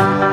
Bye.